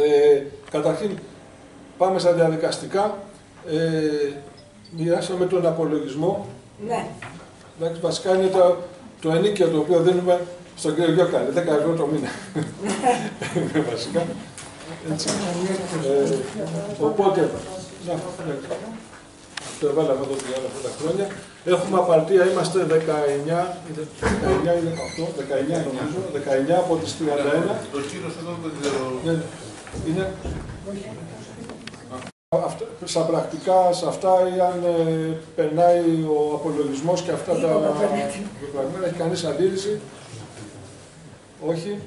Ε, καταρχήν, πάμε στα διαδικαστικά. Ε, μοιράσαμε τον απολογισμό. Ναι. Εντάξει, βασικά είναι το, το ενίκιο το οποίο δίνουμε στον κύριο Γιώκαλη, 10 ευρώ το μήνα. Είναι βασικά. Έτσι. Ε, οπότε, να, ναι. το έβαλα εδώ για όλα αυτά τα χρόνια. Έχουμε απαρτία, είμαστε 19, 19 ή 18, 19 νομίζω, 19 από τις 31. Το κύριο εδώ δεν ξέρω. Ναι, είναι αυτά, στα πρακτικά, σε αυτά, ή αν ε, περνάει ο απολογισμός και αυτά τα πράγματα, έχει κανείς αντίρρηση; Όχι.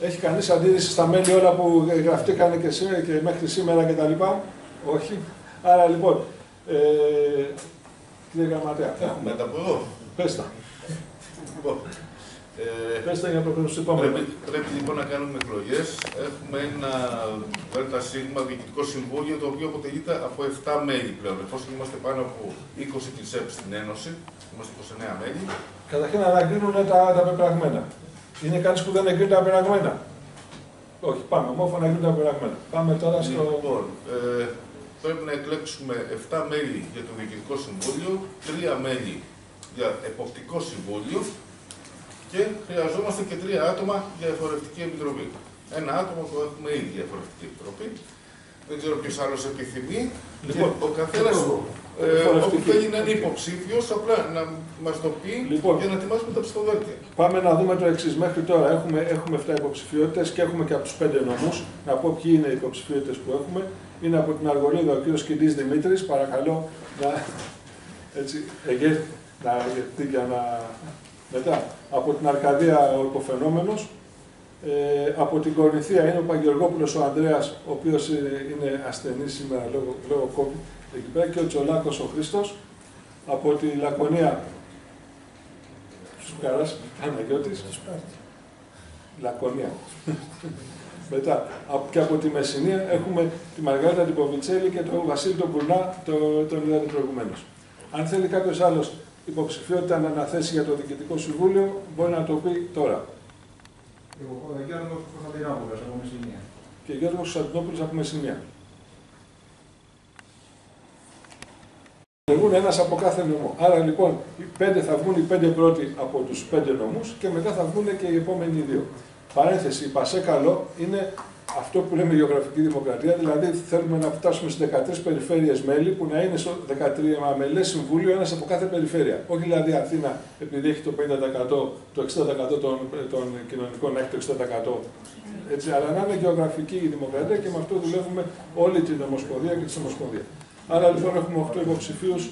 Έχει κανείς αντίρρηση στα μέλη όλα που γραφτήκαν και, σή- και μέχρι σήμερα κτλ. Όχι. Άρα λοιπόν, ε, κύριε Γραμματέα, έχουμε. Μετά από εδώ. Πες τα. Λοιπόν, ε, Πες τα για να προχωρήσουμε στο επόμενο. πρέπει, πρέπει λοιπόν να κάνουμε εκλογές. Έχουμε ένα ΔΣ διοικητικό συμβούλιο το οποίο αποτελείται από 7 μέλη πλέον. Εφόσον είμαστε πάνω από 20 της ΕΠ στην Ένωση, είμαστε 29 μέλη. Καταρχήν να αναγκρίνουν τα, τα πεπραγμένα. Είναι κανεί που δεν εγκρίνει τα πεπραγμένα. Όχι, πάμε. Ομόφωνα εγκρίνουν τα πεπραγμένα. Πάμε τώρα στο. Λοιπόν, ε, πρέπει να εκλέξουμε 7 μέλη για το Διοικητικό Συμβούλιο, 3 μέλη για Εποπτικό Συμβούλιο και χρειαζόμαστε και 3 άτομα για Εφορευτική Επιτροπή. Ένα άτομο το έχουμε ήδη για Εφορευτική Επιτροπή. Δεν ξέρω ποιος άλλος επιθυμεί. Λοιπόν, και ο καθένας ε, Εφορευτική. όπου θέλει να είναι υποψήφιος, απλά να μας το πει Λοιπόν. για να ετοιμάσουμε τα ψηφοδέλτια. Πάμε να δούμε το εξής. Μέχρι τώρα έχουμε, έχουμε 7 υποψηφιότητες και έχουμε και από τους 5 νομούς. Να πω ποιοι είναι οι υποψηφιότητες που έχουμε. Είναι από την Αργολίδα ο κ. Κιντής Δημήτρης. Παρακαλώ να. Έτσι, εγέ, να γιατί για να. Μετά, από την Αρκαδία ο υποφαινόμενος. Ε, από την Κορινθία είναι ο Παγγελγόπουλος ο Ανδρέας, ο οποίος είναι, είναι ασθενής σήμερα λόγω, λόγω COVID εκεί πέρα και ο Τσολάκος ο Χρήστος. Από τη Λακωνία, Σουκαράς, Παναγιώτης, Λακωνία. Μετά, από- και από τη Μεσσηνία έχουμε τη Μαργαρίτα Τυποβιτσέλη και τον Βασίλη τον Κουρνά, το, τον είδατε προηγουμένως. Αν θέλει κάποιος άλλος υποψηφιότητα να αναθέσει για το Διοικητικό Συμβούλιο, μπορεί να το πει τώρα. Ο Γιώργος Κωνσταντινόπουλος από Μεσσηνία. και Γιώργος Κωνσταντινόπουλος από Μεσσηνία. Εκλεγούν ένας από κάθε νομό. Άρα λοιπόν οι πέντε θα βγουν οι πέντε πρώτοι από τους πέντε νομούς και μετά θα βγουν και οι επόμενοι δύο. Παρένθεση, η Πασέ καλό είναι αυτό που λέμε γεωγραφική δημοκρατία, δηλαδή θέλουμε να φτάσουμε στις 13 περιφέρειες μέλη που να είναι στο 13 μελές συμβούλιο ένας από κάθε περιφέρεια. Όχι δηλαδή Αθήνα επειδή έχει το 50%, το 60% των, των κοινωνικών να έχει το 60%. Έτσι, αλλά να είναι γεωγραφική η δημοκρατία και με αυτό δουλεύουμε όλη την Ομοσπονδία και τη Ομοσπονδία. Άρα λοιπόν έχουμε 8 υποψηφίους